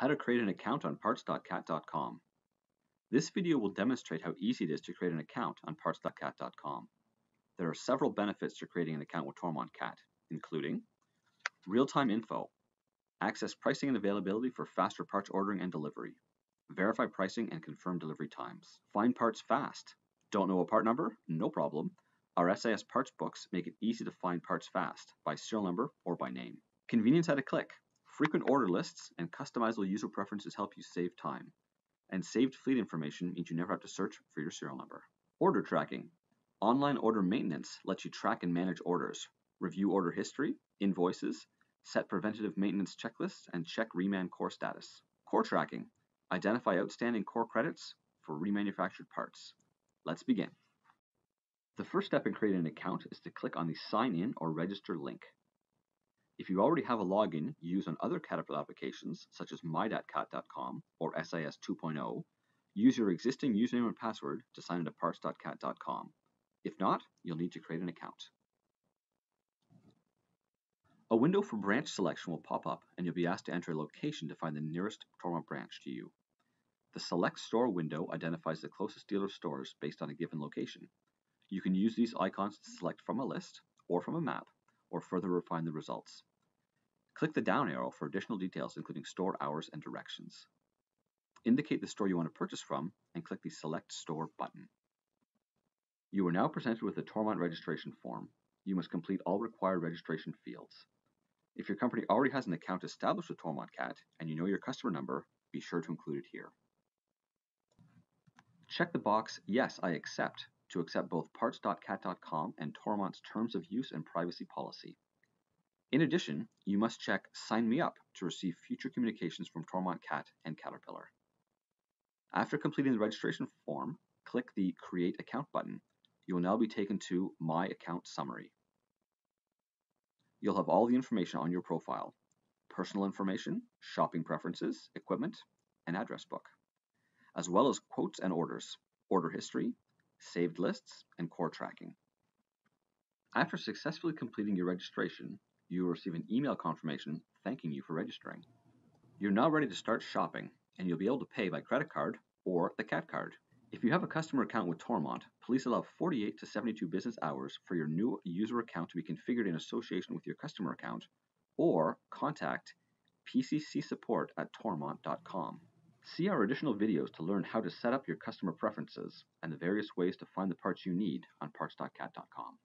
How to create an account on parts.cat.com. This video will demonstrate how easy it is to create an account on parts.cat.com. There are several benefits to creating an account with Toromont Cat, including real-time info, access pricing and availability for faster parts ordering and delivery, verify pricing and confirm delivery times, find parts fast. Don't know a part number? No problem. Our SIS parts books make it easy to find parts fast by serial number or by name. Convenience at a click. Frequent order lists and customizable user preferences help you save time. And saved fleet information means you never have to search for your serial number. Order tracking. Online order maintenance lets you track and manage orders, review order history, invoices, set preventative maintenance checklists, and check reman core status. Core tracking. Identify outstanding core credits for remanufactured parts. Let's begin. The first step in creating an account is to click on the Sign In or Register link. If you already have a login used on other Caterpillar applications, such as my.cat.com or SIS 2.0, use your existing username and password to sign into parts.cat.com. If not, you'll need to create an account. A window for branch selection will pop up and you'll be asked to enter a location to find the nearest Toromont branch to you. The Select Store window identifies the closest dealer stores based on a given location. You can use these icons to select from a list or from a map or further refine the results. Click the down arrow for additional details including store hours and directions. Indicate the store you want to purchase from and click the Select Store button. You are now presented with a Toromont registration form. You must complete all required registration fields. If your company already has an account established with Toromont Cat and you know your customer number, be sure to include it here. Check the box Yes, I accept to accept both parts.cat.com and Toromont's Terms of Use and Privacy Policy. In addition, you must check Sign Me Up to receive future communications from Toromont Cat and Caterpillar. After completing the registration form, click the Create Account button. You will now be taken to My Account Summary. You'll have all the information on your profile, personal information, shopping preferences, equipment, and address book, as well as quotes and orders, order history, saved lists, and core tracking. After successfully completing your registration, you will receive an email confirmation thanking you for registering. You're now ready to start shopping, and you'll be able to pay by credit card or the CAT card. If you have a customer account with Toromont, please allow 48 to 72 business hours for your new user account to be configured in association with your customer account, or contact PCC support at toromont.com. See our additional videos to learn how to set up your customer preferences and the various ways to find the parts you need on parts.cat.com.